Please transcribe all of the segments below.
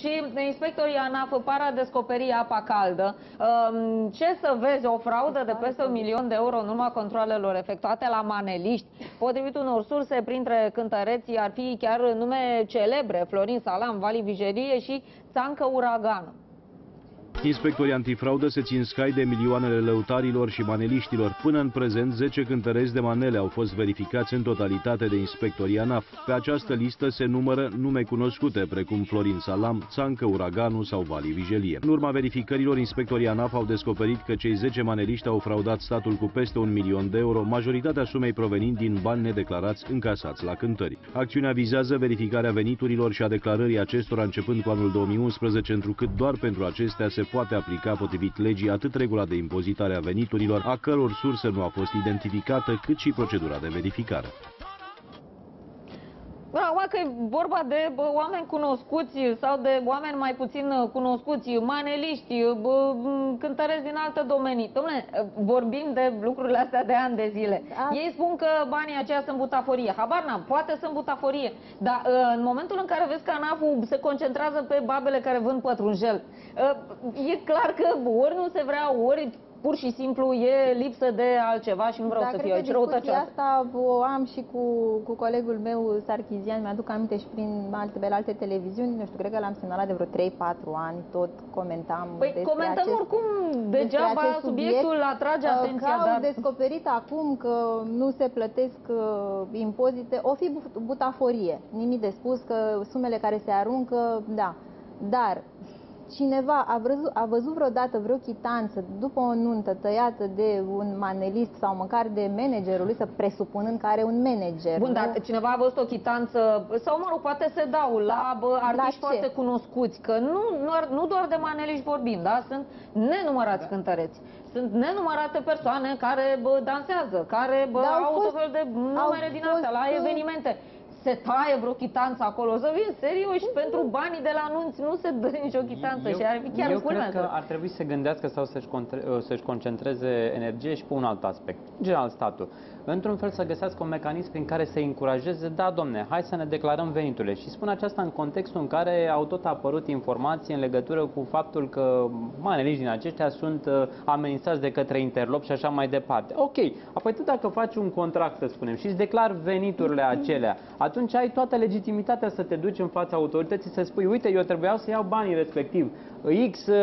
și inspectorii ANAF par a descoperi apa caldă. Um, Ce să vezi, o fraudă de peste un milion de euro în urma controlelor efectuate la maneliști. Potrivit unor surse, printre cântăreții ar fi chiar nume celebre, Florin Salam, Vali Vigerie și Țancă Uragan. Inspectorii antifraudă se țin scai de milioanele lăutarilor și maneliștilor. Până în prezent, 10 cântăreți de manele au fost verificați în totalitate de inspectorii ANAF. Pe această listă se numără nume cunoscute, precum Florin Salam, Țancă Uraganu sau Vali Vigelie. În urma verificărilor, inspectorii ANAF au descoperit că cei 10 maneliști au fraudat statul cu peste un milion de euro, majoritatea sumei provenind din bani nedeclarați încasați la cântări. Acțiunea vizează verificarea veniturilor și a declarării acestora începând cu anul 2011, întrucât doar pentru acestea se poate aplica potrivit legii atât regula de impozitare a veniturilor, a căror sursă nu a fost identificată, cât și procedura de verificare. Da, acum că e vorba de bă, oameni cunoscuți sau de oameni mai puțin uh, cunoscuți, maneliști, bă, m, cântăreți din alte domenii. Dom'le, vorbim de lucrurile astea de ani de zile. Da. Ei spun că banii aceia sunt butaforie. Habar n-am, poate sunt butaforie. Dar uh, în momentul în care vezi că ANAF-ul se concentrează pe babele care vând pătrunjel, uh, e clar că ori nu se vrea, ori pur și simplu e lipsă de altceva și nu vreau da, să cred fiu că aici discuția răutăcioasă. asta o am și cu, cu colegul meu Sarchizian, mi-aduc aminte și prin alte, pe la alte televiziuni, nu știu, cred că l-am semnalat de vreo 3-4 ani, tot comentam Păi despre comentăm acest, oricum despre degeaba acest subiectul subiect, atrage uh, atenția, Că au dar descoperit acum că nu se plătesc uh, impozite, o fi bu- butaforie, nimic de spus că sumele care se aruncă, da, dar cineva a văzut, a văzut vreodată vreo chitanță după o nuntă tăiată de un manelist sau măcar de managerul lui, să presupunând că are un manager. Bun, nu? dar cineva a văzut o chitanță, sau mă rog, poate se dau la bă, artiști ce? foarte cunoscuți, că nu, nu, ar- nu doar de maneliști vorbim, da? Sunt nenumărați cântăreți. Sunt nenumărate persoane care bă, dansează, care bă, Dar au au tot fost- felul de numere din fost, astea la uh, evenimente. Se taie vreo chitanță acolo, să vin serios, și pentru banii de la anunți nu se dă nicio chitanță și ar fi chiar eu culmea cred că să- ar trebui să se gândească sau să-și, contre- să-și concentreze energie și pe un alt aspect, în general statul. Într-un fel să găsească un mecanism prin care să încurajeze, da, domne, hai să ne declarăm veniturile. Și spun aceasta în contextul în care au tot apărut informații în legătură cu faptul că maneliști din aceștia sunt uh, amenințați de către interlop și așa mai departe. Ok, apoi tu dacă faci un contract, să spunem, și îți declar veniturile acelea, atunci ai toată legitimitatea să te duci în fața autorității să spui, uite, eu trebuiau să iau banii respectiv. X uh,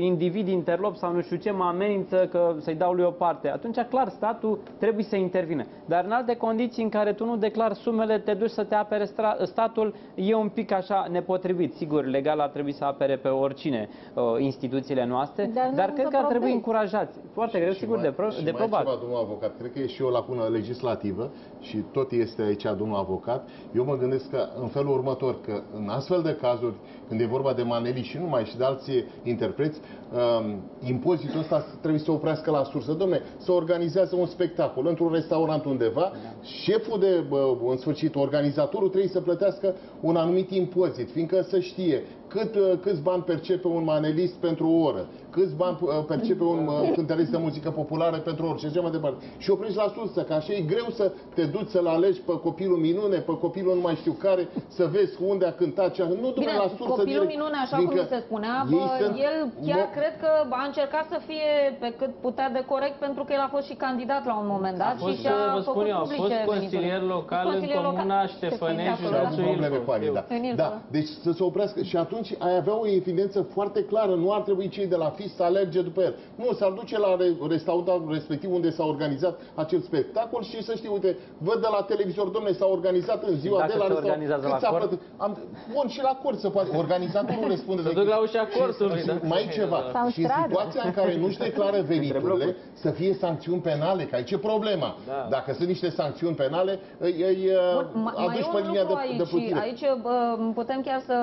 individ interlop sau nu știu ce mă amenință că să-i dau lui o parte. Atunci, clar, statul trebuie să intervine. Dar în alte condiții în care tu nu declari sumele, te duci să te apere stra- statul, e un pic așa nepotrivit. Sigur, legal ar trebui să apere pe oricine uh, instituțiile noastre, Dar nu dar să cred că ar trebui probezi. încurajați. Foarte greu, Și sigur, mai- de, pro- și de mai probat. ceva, domnul avocat, cred că e și o lacună legislativă și tot este aici domnul avocat. Eu mă gândesc că în felul următor, că în astfel de cazuri, când e vorba de manelii și numai și de alții interpreți, um, impozitul ăsta trebuie să se oprească la sursă. Domne, să organizează un spectacol într-un restaurant undeva, șeful de, bă, în sfârșit, organizatorul trebuie să plătească un anumit impozit, fiindcă să știe cât, uh, câți bani percepe un manelist pentru o oră, câți bani uh, percepe un uh, cântărist de muzică populară pentru orice, și așa mai departe. Și oprești la sursă, că așa e greu să te duci să-l alegi pe copilul minune, pe copilul nu mai știu care, să vezi unde a cântat, ce a... nu Bine, la sursă copilul direct, minune, așa cum fiindcă se spunea, ei bă, sunt el chiar mo- cred că a încercat să fie pe cât putea de corect, pentru că el a fost și candidat la un moment dat A fost, și și-a vă făcut spun eu, a publice fost veniturile. consilier local în Consilier local. comuna Ștefănești, Ștefănești, și au județul probleme Ilfov. cu anii, da. În Ilfov, da. da. Deci să se oprească și atunci ai avea o evidență foarte clară, nu ar trebui cei de la FIS să alerge după el. Nu, s-ar duce la re- restaurantul respectiv unde s-a organizat acel spectacol și să știi, uite, văd de la televizor, domne, s-a organizat în ziua Dacă de la se restaurant. organizează Cât la s-a cort? plătit? Am, bun, și la cort se poate. Organizatorul răspunde Să de duc la ușa cortului, și da? mai ceva. Sau și în stradă. situația în care nu-și declară veniturile, să fie sancțiuni penale, că aici e problema. Da. Dacă sunt niște sancțiuni penale, îi, îi Bun, uh, ma- mai aduci e pe un linia lucru de, aici, de plutire. aici bă, putem chiar să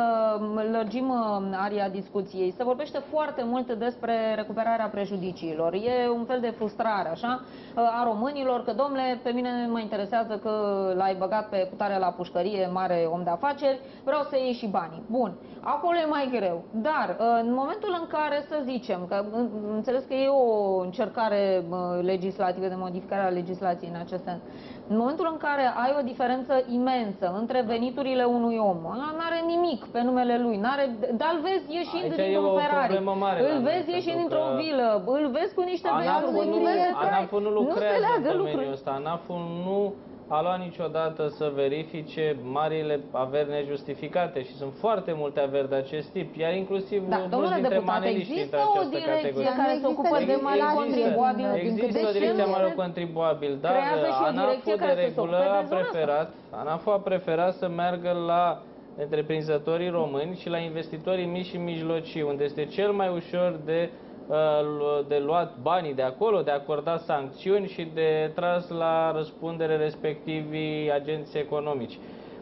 lărgim uh, aria discuției. Se vorbește foarte mult despre recuperarea prejudiciilor. E un fel de frustrare, așa, uh, a românilor, că, domnule, pe mine mă interesează că l-ai băgat pe cutare are la pușcărie, mare om de afaceri, vreau să iei și banii. Bun, acolo e mai greu. Dar uh, în momentul în care, să zicem, că în- înțeles că e o încercare uh, legislativă de modificare a legislației în acest sens, în momentul în care ai o diferență imensă între veniturile unui om, ăla n-are nimic pe numele lui, n-are, dar îl vezi ieșind Aici e dintr-un o Ferrari, problemă mare la îl noi, vezi ieșind pentru dintr-o că vilă, îl vezi cu niște ANAF băiați nu, în vile de trai. ANAF nu nu se lucrează în leagă domeniul lucruri. ăsta. ANAF nu a luat niciodată să verifice marile averi nejustificate și sunt foarte multe averi de acest tip, iar inclusiv Da, mulți domnule dintre deputat, maneliști există intră în o această direcție categorie. care se Există ocupă de legislație mari din- contribuabili. din Există câte o direcție știu, a marilor contribuabili, dar creează și o ANAF-ul direcție de care să se regulă ocupe de a zona asta. preferat, ANAF-ul a preferat să meargă la întreprinzătorii români și la investitorii mici și mijlocii, unde este cel mai ușor de, uh, lu- de luat banii de acolo, de acordat sancțiuni și de tras la răspundere respectivii agenți economici.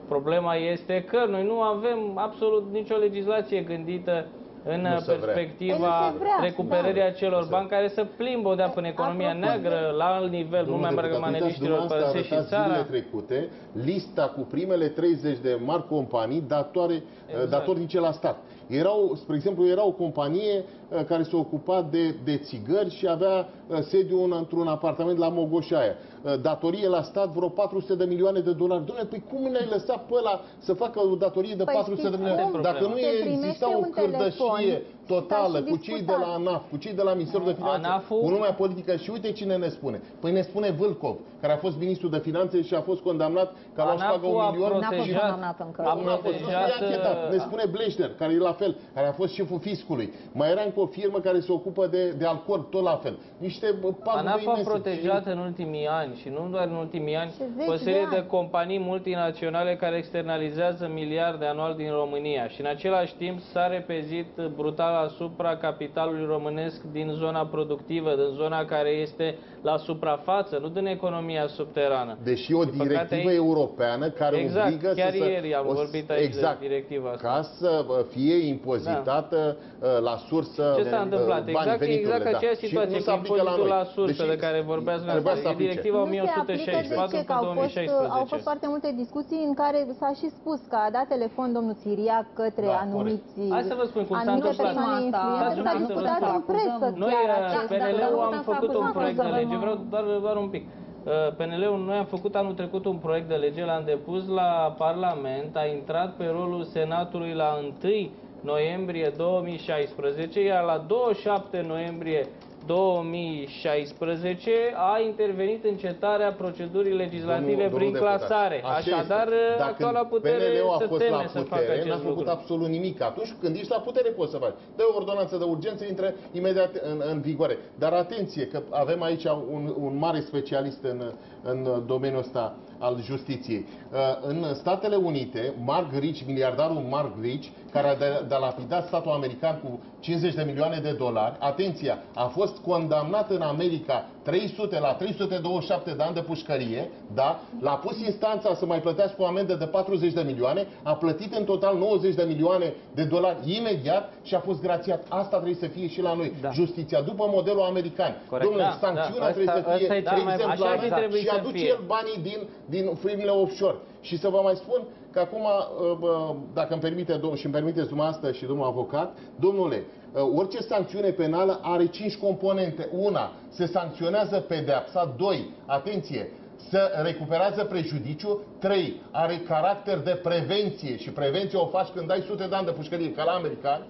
Problema este că noi nu avem absolut nicio legislație gândită în Nu se vrea. perspectiva Păi nu se vrea, recuperării da. acelor se bani care să plimbă odată în economia Apropo de- neagră, la alt nivel, mult mai merg maneliștilor, părăsesc și țara. zilele trecute lista cu primele 30 de mari companii datoare, Exact. datornice la stat. Erau, spre exemplu, era o companie uh, care se ocupa de, de țigări și avea uh, sediu în, într-un apartament la Mogoșaia. Uh, Datorie la stat vreo 400 de milioane de dolari. Doamne, păi cum ne-ai lăsat pe ăla să facă o datorie de Păi 400 de știți milioane? cum? Dacă nu Se e, primește exista o un telefon cârdășie și totală s-a și cu cei de discutat. la ANAF, cu cei de la Ministerul de Finanțe, ANAF-ul- cu lumea politică și uite cine ne spune. Păi ne spune Vâlcov, care a fost ministru de finanțe și a fost condamnat ca la ANAF-ul pagă un a milion. N-a fost protejat- condamnat încă. a Nu a fost protejat, e anchetat. Ne spune Bleșner, care e la fel, care a fost șeful fiscului. Mai era încă o firmă care se ocupă de, de alcool, tot la fel. Niște bă, pagube ANAF a imense. protejat în ultimii ani și nu doar în ultimii ani Și zeci o de serie de, ani. companii multinaționale care externalizează miliarde anual din România și în același timp s-a repezit brutal asupra capitalului românesc din zona productivă, din zona care este la suprafață, nu din economia subterană. Deși o Din păcate, directivă aici- europeană care Exact, obligă chiar să... ieri am o- vorbit aici de exact, directiva asta. Ca să bă, fie impozitată uh, la sursă Ce s-a uh, întâmplat? banii, Exact, veniturile, exact da. aceeași Și situație nu cu se aplică la impozitul noi. la sursă Deși de care vorbeați trebuia să dumneavoastră. E aplice. directiva Nu se aplică 1164 de ce? Că au fost, 2016. au fost foarte multe discuții în care s-a și spus că a dat telefon domnul Siria către Da, anumiți Hai să vă spun cum s-a anumite întâmplat. Persoane Asta- influente. S-a Stați un pic, discutat să vă în presă Noi, chiar uh, acest PNL-ul am Asta făcut un acuzăm, proiect de acuzăm, lege, uh, vreau doar, doar un pic. Uh, PNL-ul, noi am făcut anul trecut un proiect de lege, l-am depus la Parlament, a intrat pe rolul Senatului la 1 noiembrie 2016, iar la 27 noiembrie 2016 a intervenit încetarea procedurii legislative Domnul- prin domnul deputat, clasare. așa Așadar, este. Dacă actuala putere PNL-ul a se fost la teme să facă putere, n-a acest făcut lucru. absolut nimic. Atunci când ești la putere poți să faci. Dă o ordonanță de urgență, intră imediat în, în vigoare. Dar atenție, că avem aici un, un mare specialist în, în domeniul ăsta al justiției. Uh, În Statele Unite, Mark Rich, miliardarul Mark Rich, care a de- de lapidat statul american cu 50 de milioane de dolari, atenția, a fost condamnat în America 300 la 327 de ani de pușcărie, da? L-a pus instanța să mai plătească o amendă de 40 de milioane, a plătit în total 90 de milioane de dolari imediat și a fost grațiat. Asta trebuie să fie și la noi. Da. Justiția, după modelul american. Corect. Domnule, Da, sancțiunea da. trebuie Asta- să fie asta e cel mai- exemplară așa ar fi trebuit și să aduce fie. el banii din, din firmele offshore. Și să vă mai spun că acum, uh, bă, dacă îmi permite, domn, și îmi permiteți dumneavoastră și domnul avocat, domnule, uh, orice sancțiune penală are cinci componente. Una, se sancționează pedeapsa. Doi, atenție, să recuperează prejudiciu. 3. Are caracter de prevenție și prevenție o faci când ai sute de ani de pușcărie, ca la americani,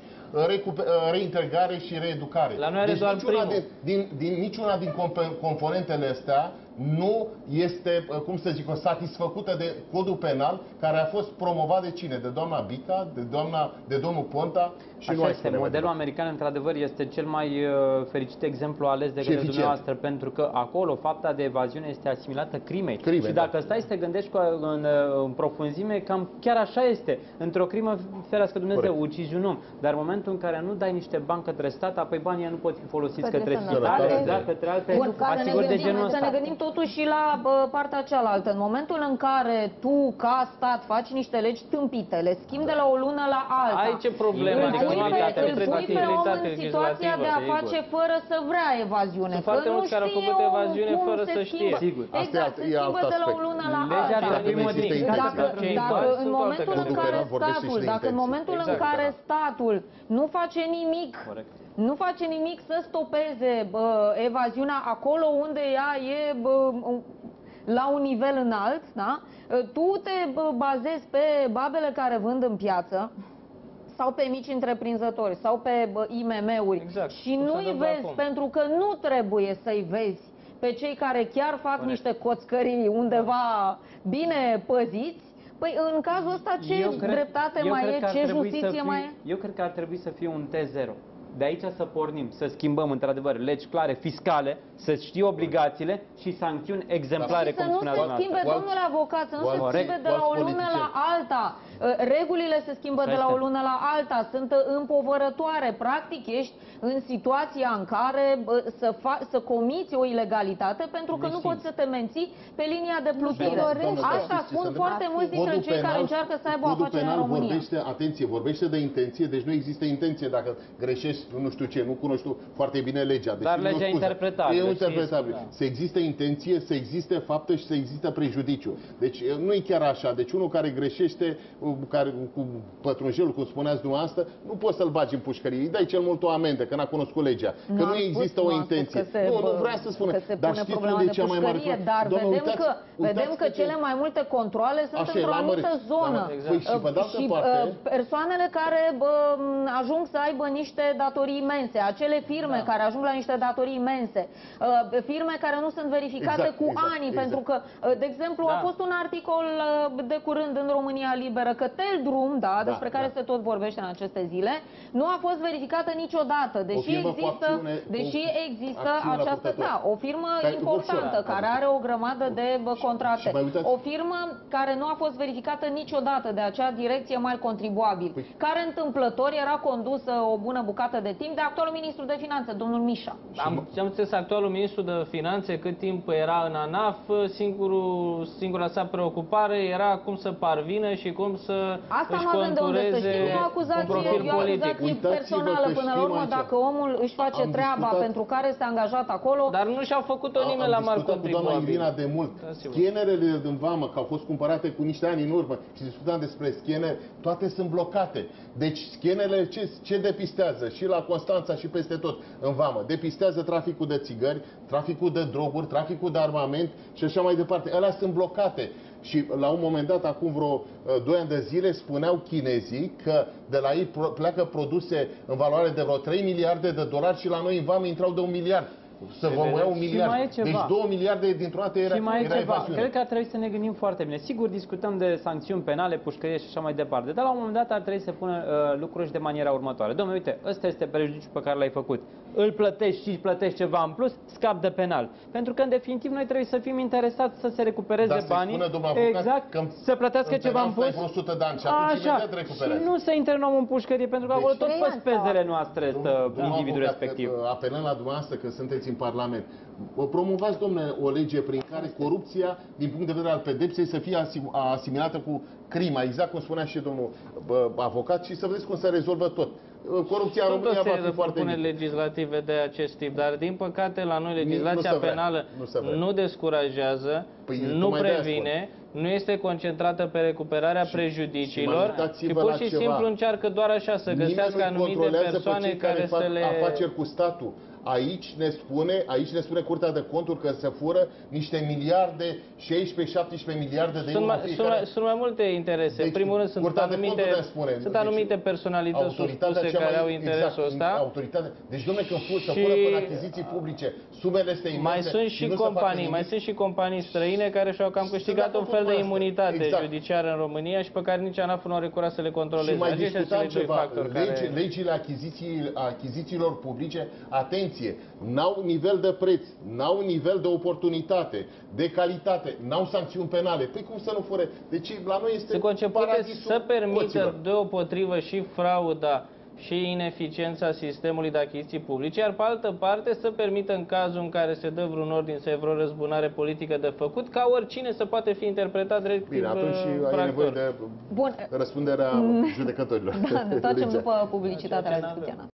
recupe- reintegrare și reeducare. La noi are deci doar niciuna primul. din, din, din niciuna din comp- componentele astea nu este, uh, cum să zic, o satisfăcută de codul penal care a fost promovat de cine? De doamna Bica, de, doamna, de domnul Ponta și Așa noi este. Modelul american, într-adăvăr, este cel mai uh, fericit exemplu ales de Și către eficient. dumneavoastră, pentru că acolo fapta de evaziune este asimilată crimei. Crime, și da. dacă stai să te gândești cu, în, uh, în profunzime, cam chiar așa este. Într-o crimă, ferească Dumnezeu, Corect. ucizi un om. Dar în momentul în care nu dai niște bani către stat, apoi banii ăia nu pot fi folosiți Către către sănătate, spitale, da, către alte Bun, să ne, asiguri de gândim, genul să ăsta. ne gândim totuși și la bă, partea cealaltă. În momentul în care tu, ca stat, faci niște legi tâmpite, le schimbi de la o lună la alta. Ai ce problemă? Îl Adică pui nu pe, uitați, îl nu pui pe om flexibilitate în situația de a legislativă, face fără să vrea evaziune. Sunt că foarte nu mulți care au știe făcut omul evaziune cum fără se să schimbă. știe. Sigur. Asta e Exact, alt- se e alt schimbă de la o aspect. lună la Legea alta. ar trebui nu există modificată. Dacă, intenție. Cei dacă întoarși în sunt momentul alte în categorii. care Codul penal vorbește și statul, de dacă în intenție. momentul în Exact, care da. statul nu face nimic, Corect. Nu face nimic să stopeze bă, evaziunea acolo unde ea e bă, la un nivel înalt, da? tu te bă, bazezi pe babele care vând în piață sau pe mici întreprinzători sau pe bă, IMM-uri Exact, și cum se nu-i întâmplă vezi acum. pentru că nu trebuie să-i vezi pe cei care chiar fac Corect. niște coțcării undeva bine păziți, Păi în cazul ăsta ce dreptate eu mai cred e, că ar ce trebui să justiție fie- mai e? Eu cred că ar trebui să fie un T0. De aici să pornim, să schimbăm într-adevăr legi clare fiscale, să știi obligațiile și sancțiuni exemplare, Și să cum nu spunea se dumneavoastră. schimbe, Cu alt- domnule avocat, să nu cu se alt- schimbe de cu la alți o lună la politicieni. alta. Uh, Regulile se schimbă Așa de la o este. lună la alta, sunt uh, împovărătoare. Practic ești în situația în care bă, să, fa- să comiți o ilegalitate pentru că nu Neștiință. poți să te menții pe linia de plutire. dorește. Asta Știți ce spun se întâmplă? foarte mulți dintre Codul cei care penal- încearcă să aibă o Codul afacere în penal România. vorbește, atenție, vorbește de intenție, deci nu există intenție dacă greșești, nu știu ce, nu cunoști tu foarte bine legea. Deci Dar nu legea e scuză. interpretabilă, E știți, interpretabil. da. Să existe intenție, să existe faptă și să existe prejudiciu. Deci nu e chiar așa. Deci unul care greșește, care, cu pătrunjelul, cum spuneați dumneavoastră, nu poți să-l bagi în pușcărie. Îi dai cel mult o amendă, că n-a cunoscut legea. Că Nu nu am spus, există nu o am spus intenție. că se, nu, nu bă, vreau să spun. Că se Dar pune știți problema unde de e cea mai mare pușcărie, problemă? dar Domnule, vedem, uitați- că, vedem uitați că câte- cele mai multe controle sunt Așa e, într-o la anumită mări. zonă. La mări, exact. Păi și pe de altă și parte- uh, persoanele care bă, ajung să aibă niște datorii imense, acele firme Da. care ajung la niște datorii imense, uh, firme care nu sunt verificate Exact, cu exact, ani, exact. pentru că, uh, de exemplu, a Da. fost un articol uh, de curând în România Liberă că Teldrum, da, despre care da. se tot vorbește în aceste zile, nu a fost verificată niciodată, deși firmă cu există, acțiune- cu deși există acțiune la această, purtător. da, o firmă Care- importantă offshore, care adică. are o grămadă de bă, contracte. și mai uitați- O firmă care nu a fost verificată niciodată de acea direcție mai contribuabil, Păi- care întâmplător era condusă o bună bucată de timp de actualul ministru de finanțe, domnul Mișa. Am, am înțeles actualul ministru de finanțe cât timp era în ANAF, singurul, singura sa preocupare era cum să parvină și cum să Asta își nu avem de unde să contureze știm, e o un acuzație, profil e o politic. acuzație Uitați-vă personală că până la știm urmă aici. dacă omul își face Am treaba discutat- pentru care este angajat acolo. Dar nu și-au făcut-o nimeni la Am mari discutat cu doamna contribuabili. Irina de mult. Da, sigur. Scanerele din vamă, că au fost cumpărate cu niște ani în urmă și discutam despre scanner, toate sunt blocate. Deci scanerele ce, ce depistează? Și la Constanța și peste tot în vamă. Depistează traficul de țigări, traficul de droguri, traficul de armament și așa mai departe. Alea sunt blocate. Și la un moment dat, acum vreo uh, 2 ani de zile, spuneau chinezii că de la ei pro- pleacă produse în valoare de vreo 3 miliarde de dolari și la noi în vamă intrau de un miliard. Să vă ia un Și miliard. mai e ceva. Deci 2 miliarde dintr-o dată era, și mai e era ceva, evaziune. cred că ar trebui să ne gândim foarte bine. Sigur, discutăm de sancțiuni penale, pușcărie și așa mai departe, dar la un moment dat ar trebui să pună uh, lucruri și de maniera următoare. Domnule, uite, ăsta este prejudiciul pe care l-ai făcut. Îl plătești și plătești ceva în plus, scap de penal. Pentru că, în definitiv, noi trebuie să fim interesați să se recupereze Dar să-i banii. spună domnul avocat exact, că să plătească în ceva în penal stai plus. vreo 100 de ani și atunci imediat recuperează. și nu să intre un om în pușcărie, pentru că Deci- acolo tot Trei pe ani spezele sau- noastre stă Domnul individul avocat, respectiv. că, Apelăm la dumneavoastră că sunteți în Parlament. Vă Promovați, domnule, o lege prin care corupția, din punct de vedere al pedepsei, să fie asim- asimilată cu crima, exact cum spunea și domnul bă, avocat, și să vedeți cum se rezolvă tot. Corupția în Sunt o România va serie fi de foarte propuneri mică. legislative de acest tip, dar din păcate la noi nu legislația se vrea, penală nu se vrea. nu descurajează, Păi, nu tocmai de-aia previne, nu este concentrată pe recuperarea și prejudiciilor mai și uitați-vă pur la și ceva. simplu încearcă doar așa să găsească Nimeni nu anumite controlează pe persoane cei care, care fac să le... afaceri cu statul. Aici ne spune, aici ne spune Curtea de Conturi că se fură niște miliarde, 16-17 miliarde de Sunt euro mai, în sunt, fiecare mai, sunt mai multe interese. Deci, în primul rând sunt Curtea de anumite, Conturi ne spune. sunt Deci, anumite personalități autoritatea suspuse cea care mai- au interesul exact, ăsta. Autoritatea. Deci, domnule, când fur, să Și- fură până achiziții publice, sumele astea imense Mai sunt și nu se facă companii, nimic. mai sunt și companii străine care și-au cam câștigat de un fel acord de cu asta. imunitate Exact. judiciară în România și pe care nici ANAF nu au recurat să le controleze. Și mai Aceștia sunt discutam cei doi ceva, factori legi, care... legile achiziții, achizițiilor publice, atenție, n-au nivel de preț, n-au nivel de oportunitate, de calitate, n-au sancțiuni penale. Păi cum să nu fure? Deci la noi este Sunt concepute paradisul să permită hoților. deopotrivă și frauda și ineficiența sistemului de achiziții publice, iar pe altă parte să permită în cazul în care se dă vreun ordin să e vreo răzbunare politică de făcut, ca oricine să poate fi interpretat drept Bine, atunci uh, ai infractor. nevoie de Bun. răspunderea judecătorilor. Da, ne întoarcem Legea. după publicitatea Ceea ce la n-avem. discuția noastră.